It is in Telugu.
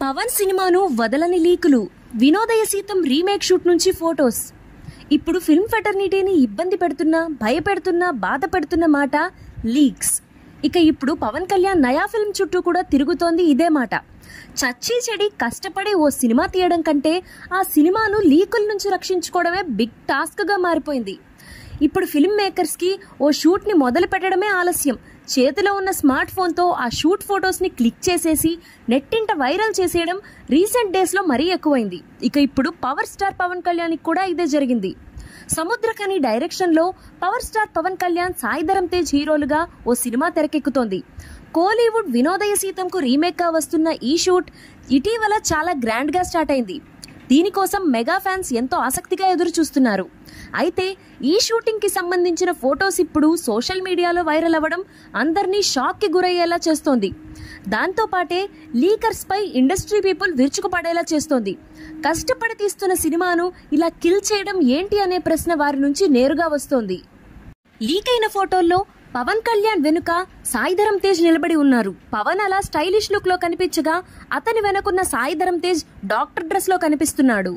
పవన్ సినిమాను వదలని లీకులు. వినోదయ సీతం రీమేక్ షూట్ నుంచి ఫోటోస్. ఇప్పుడు ఫిల్మ్ ఫెటర్నిటీని ఇబ్బంది పెడుతున్న భయపెడుతున్న బాధ పెడుతున్న మాట లీక్స్. ఇక ఇప్పుడు పవన్ కళ్యాణ్ నయా ఫిల్మ్ చుట్టూ కూడా తిరుగుతోంది ఇదే మాట. చచ్చి చెడి కష్టపడి ఓ సినిమా తీయడం కంటే ఆ సినిమాను లీకుల నుంచి రక్షించుకోవడమే బిగ్ టాస్క్గా మారిపోయింది. ఇప్పుడు ఫిల్మ్ మేకర్స్కి ఓ షూట్ని మొదలు పెట్టడమే ఆలస్యం. చేతిలో ఉన్న స్మార్ట్ ఫోన్తో ఆ షూట్ ఫొటోస్ని క్లిక్ చేసేసి నెట్టింట వైరల్ చేసేయడం రీసెంట్ డేస్లో మరీ ఎక్కువైంది. ఇక ఇప్పుడు పవర్ స్టార్ పవన్ కళ్యాణ్కి కూడా ఇదే జరిగింది. సముద్రకని డైరెక్షన్లో పవర్ స్టార్ పవన్ కళ్యాణ్ సాయిధరం తేజ్ హీరోలుగా ఓ సినిమా తెరకెక్కుతోంది. కోలీవుడ్ వినోదయ సీతంకు రీమేక్గా వస్తున్న ఈ షూట్ ఇటీవల చాలా గ్రాండ్గా స్టార్ట్ అయింది. దీనికోసం మెగా ఫ్యాన్స్ ఎంతో ఆసక్తిగా ఎదురు చూస్తున్నారు అయితే ఈ షూటింగ్కి సంబంధించిన ఫొటోస్ ఇప్పుడు సోషల్ మీడియాలో వైరల్ అవ్వడం అందరినీ షాక్కి గురయ్యేలా చేస్తోంది. దాంతోపాటే లీకర్స్పై ఇండస్ట్రీ పీపుల్ విరుచుకుపడేలా చేస్తోంది. కష్టపడి తీస్తున్న సినిమాను ఇలా కిల్ చేయడం ఏంటి అనే ప్రశ్న వారి నుంచి నేరుగా వస్తోంది. లీక్ అయిన ఫోటోల్లో పవన్ కళ్యాణ్ వెనుక సాయిధరం తేజ్ నిలబడి ఉన్నారు. పవన్ అలా స్టైలిష్ లుక్లో కనిపించగా అతని వెనకున్న సాయిధరం తేజ్ డాక్టర్ డ్రెస్లో కనిపిస్తున్నాడు.